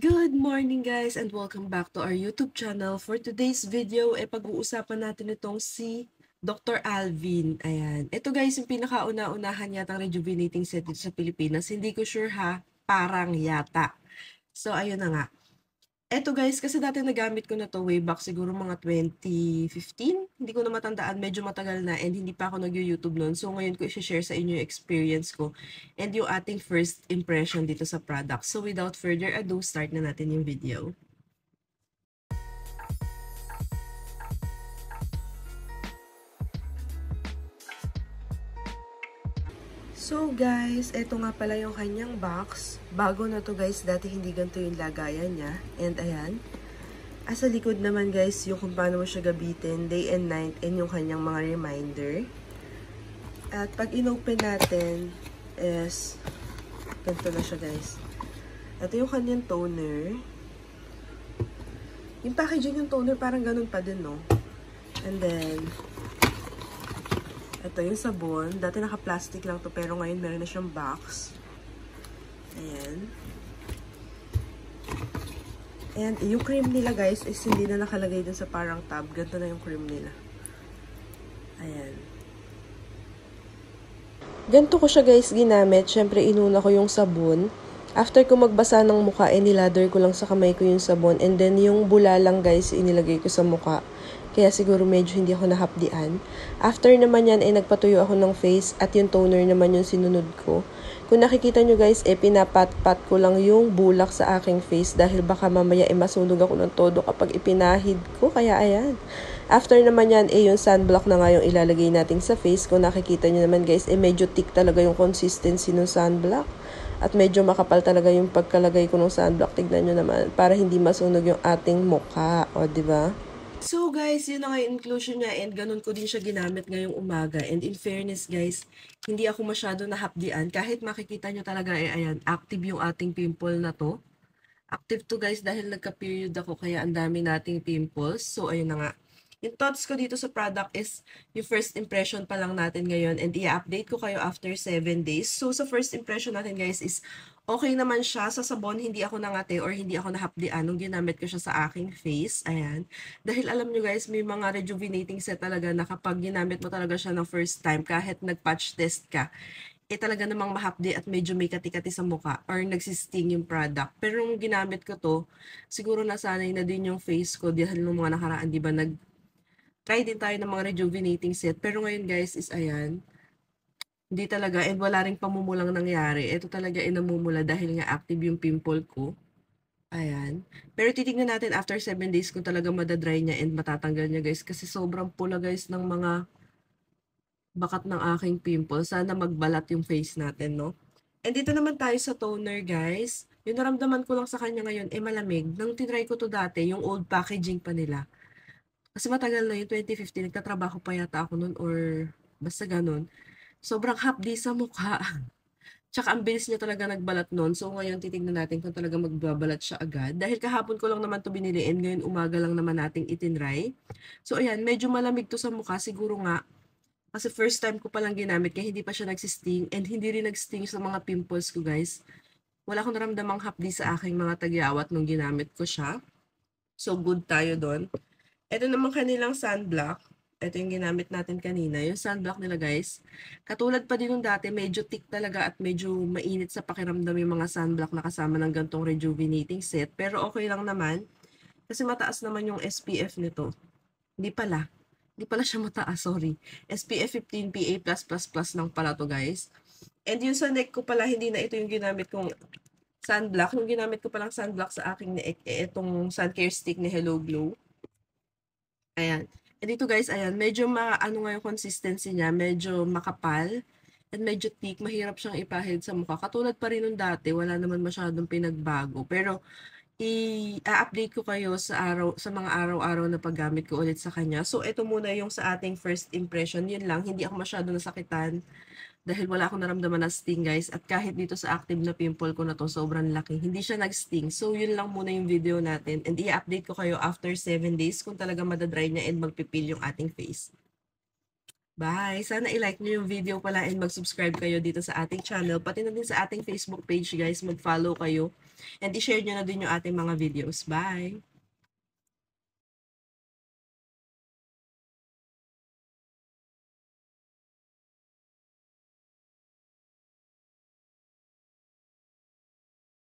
Good morning guys and welcome back to our YouTube channel. For today's video, eh pag-uusapan natin itong si Dr. Alvin. Ayan. Ito guys, yung pinakauna-unahan yata rejuvenating set dito sa Pilipinas. Hindi ko sure ha, parang yata. So, ayun na nga. Eto guys, kasi dati nagamit ko na to way back siguro mga 2015. Hindi ko na matandaan, medyo matagal na and hindi pa ako nag-YouTube noon. So ngayon ko i-share sa inyo yung experience ko and yung ating first impression dito sa product. So without further ado, start na natin yung video. So guys, eto nga pala yung kanyang box. Bago na to guys, dati hindi ganito yung lagayan niya. And ayan. Asa likod naman guys, yung kung paano mo siya gabitin, day and night, and yung kanyang mga reminder. At pag inopen natin, is, ganito na siya guys. Ito yung kanyang toner. Yung packaging yung toner, parang ganun pa din, no? And then, ito yung sabon. Dati naka-plastic lang to pero ngayon meron na siyang box. Ayan. And yung cream nila guys is hindi na nakalagay dun sa parang tab. Ganito na yung cream nila. Ayan. Ganito ko siya guys ginamit. Siyempre inuna ko yung sabon. After ko magbasa ng mukha, eh nilather ko lang sa kamay ko yung sabon. And then yung bula lang guys, inilagay ko sa mukha. Kaya siguro medyo hindi ako nahapdian. After naman yan, eh nagpatuyo ako ng face at yung toner naman yung sinunod ko. Kung nakikita nyo guys, eh pinapat-pat ko lang yung bulak sa aking face dahil baka mamaya eh masunog ako ng todo kapag ipinahid ko. Kaya ayan. After naman yan, eh yung sunblock na nga yung ilalagay natin sa face. Kung nakikita nyo naman guys, eh medyo thick talaga yung consistency ng sunblock. At medyo makapal talaga yung pagkalagay ko ng sunblock. Tignan nyo naman, para hindi masunog yung ating mukha. O, di ba? So guys, yun na yung inclusion niya and ganun ko din siya ginamit ngayong umaga. And in fairness guys, hindi ako masyado nahapdian. Kahit makikita nyo talaga, eh, ayan, active yung ating pimple na to. Active to guys dahil nagka-period ako kaya ang dami nating pimples. So ayun na nga. Yung thoughts ko dito sa product is yung first impression pa lang natin ngayon and i-update ko kayo after 7 days. So sa first impression natin guys is okay naman siya sa sabon, hindi ako nangate or hindi ako nahapdian nung ginamit ko siya sa aking face. Ayan. Dahil alam nyo guys, may mga rejuvenating set talaga na kapag ginamit mo talaga siya ng first time, kahit nag-patch test ka, eh talaga namang mahapdi at medyo may kati-kati sa mukha or nagsisting yung product. Pero nung ginamit ko to, siguro nasanay na din yung face ko dahil nung mga nakaraan, di ba, nag try din tayo ng mga rejuvenating set. Pero ngayon guys is ayan, hindi talaga and wala ring pamumulang nangyari. Ito talaga ay namumula dahil nga active yung pimple ko. Ayan. Pero titignan natin after 7 days kung talaga madadry niya and matatanggal niya guys. Kasi sobrang pula guys ng mga bakat ng aking pimple. Sana magbalat yung face natin, no? And dito naman tayo sa toner guys. Yung naramdaman ko lang sa kanya ngayon, eh malamig. Nang tinry ko to dati, yung old packaging pa nila kasi matagal na yung 2015, nagtatrabaho pa yata ako noon or basta ganun. Sobrang hapdi sa mukha. Tsaka ang bilis niya talaga nagbalat noon. So ngayon titignan natin kung talaga magbabalat siya agad. Dahil kahapon ko lang naman to binili and ngayon umaga lang naman nating itinry. So ayan, medyo malamig to sa mukha. Siguro nga, kasi first time ko palang ginamit kaya hindi pa siya nagsisting and hindi rin nagsting sa mga pimples ko guys. Wala akong naramdamang hapdi sa aking mga tagyawat nung ginamit ko siya. So good tayo doon. Ito naman kanilang sunblock. Ito yung ginamit natin kanina. Yung sunblock nila guys. Katulad pa din nung dati, medyo thick talaga at medyo mainit sa pakiramdam yung mga sunblock na kasama ng gantong rejuvenating set. Pero okay lang naman. Kasi mataas naman yung SPF nito. Hindi pala. Hindi pala siya mataas, sorry. SPF 15 PA+++ lang pala to guys. And yung sa neck ko pala, hindi na ito yung ginamit kong sunblock. Yung ginamit ko palang sunblock sa aking neck, eh, itong sun care stick ni Hello Glow. Ayan. And dito guys, ayan, medyo ma, ano nga yung consistency niya, medyo makapal and medyo thick, mahirap siyang ipahid sa mukha. Katulad pa rin nung dati, wala naman masyadong pinagbago. Pero, i-update ko kayo sa araw sa mga araw-araw na paggamit ko ulit sa kanya. So, ito muna yung sa ating first impression. Yun lang, hindi ako masyado nasakitan dahil wala akong naramdaman na sting guys. At kahit dito sa active na pimple ko na to, sobrang laki. Hindi siya nag-sting. So, yun lang muna yung video natin. And i-update ko kayo after 7 days kung talaga madadry niya and magpipil yung ating face. Bye! Sana i-like nyo yung video pala and mag-subscribe kayo dito sa ating channel. Pati na din sa ating Facebook page guys, mag-follow kayo And i-share nyo na din yung ating mga videos. Bye!